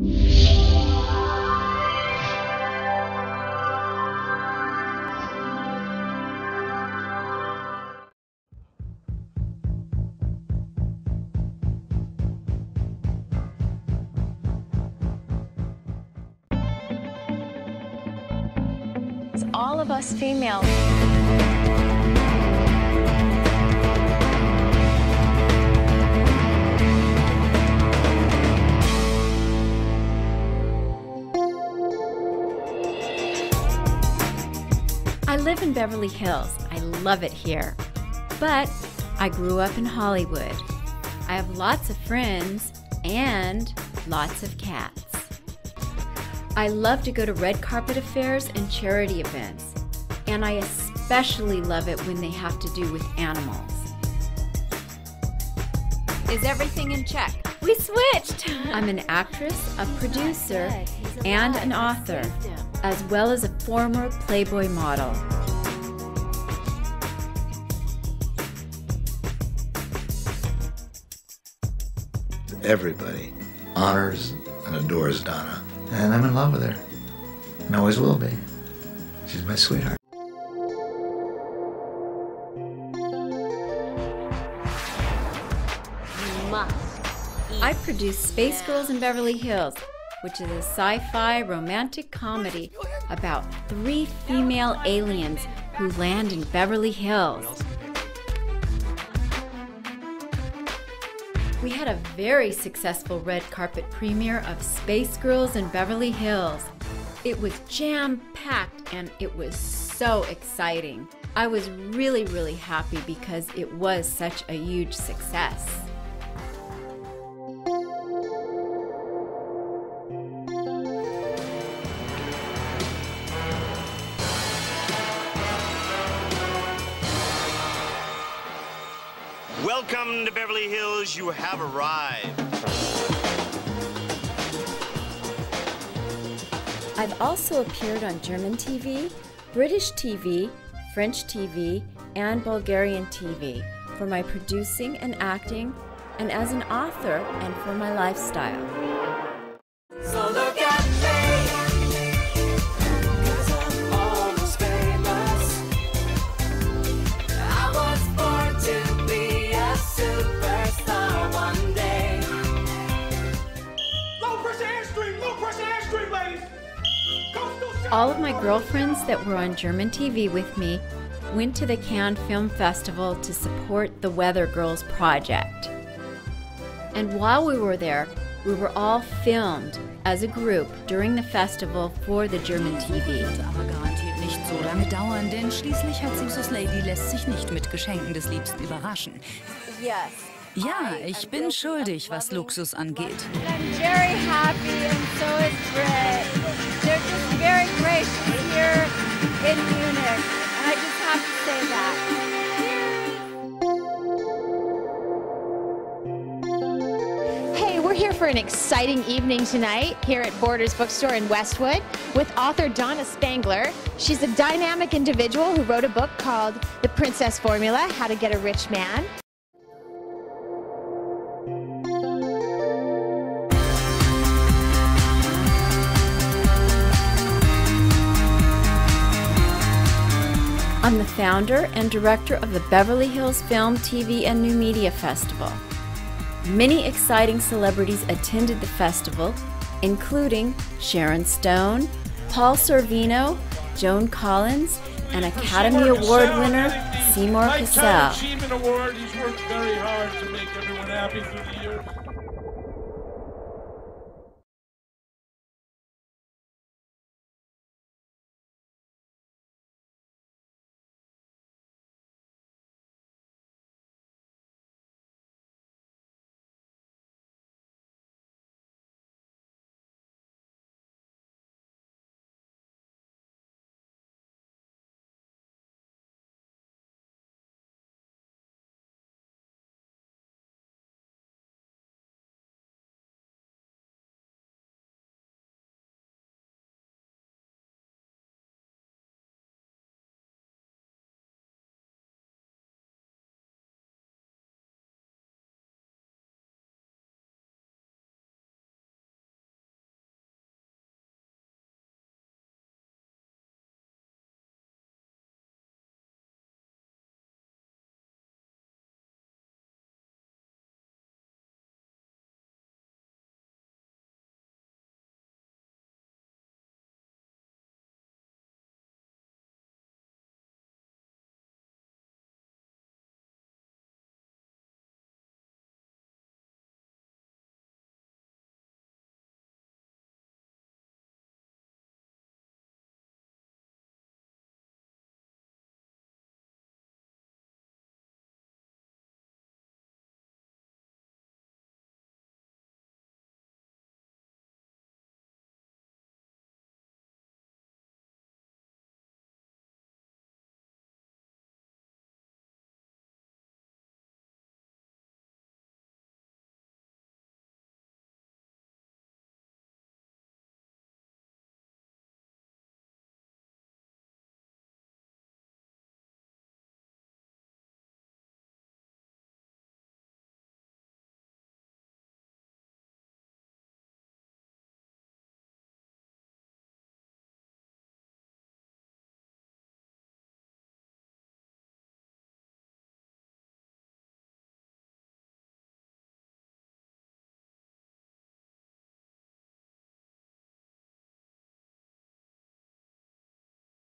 It's all of us females. Beverly Hills. I love it here. But I grew up in Hollywood. I have lots of friends and lots of cats. I love to go to red carpet affairs and charity events, and I especially love it when they have to do with animals. Is everything in check? We switched! I'm an actress, a producer, and an author, as well as a former Playboy model. Everybody honors and adores Donna. And I'm in love with her. And always will be. She's my sweetheart. I produced Space Girls in Beverly Hills, which is a sci fi romantic comedy about three female aliens who land in Beverly Hills. We had a very successful red carpet premiere of Space Girls in Beverly Hills. It was jam packed and it was so exciting. I was really, really happy because it was such a huge success. Welcome to Beverly Hills. You have arrived. I've also appeared on German TV, British TV, French TV, and Bulgarian TV for my producing and acting, and as an author and for my lifestyle. All of my girlfriends that were on German TV with me went to the Cannes Film Festival to support the Weather Girls project. And while we were there, we were all filmed as a group during the festival for the German TV. aber garantiert nicht so lange dauern, denn schließlich hat Sixus Lady lässt sich nicht mit Geschenken des Liebsten überraschen. Ja, ich bin schuldig, was Luxus angeht. I'm very happy and so is Britt. Gracious here in Munich. And I just have to say that. Hey, we're here for an exciting evening tonight here at Borders Bookstore in Westwood with author Donna Spangler. She's a dynamic individual who wrote a book called The Princess Formula How to Get a Rich Man. I'm the founder and director of the Beverly Hills Film, TV, and New Media Festival. Many exciting celebrities attended the festival, including Sharon Stone, Paul Sorvino, Joan Collins, and Academy Award winner Seymour Cassel. Achievement Award. He's worked very hard to make everyone happy through the years.